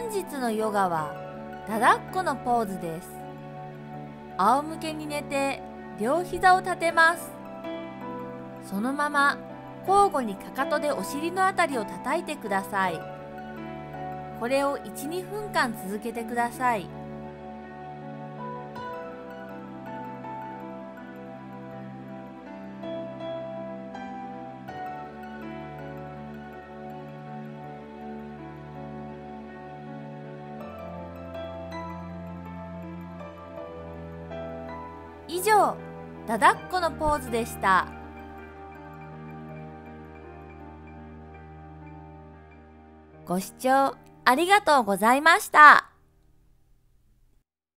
本日のヨガはだだっこのポーズです。仰向けに寝て両膝を立てます。そのまま交互にかかとでお尻のあたりを叩いてください。これを12分間続けてください。以上だだっこのポーズでしたご視聴ありがとうございました。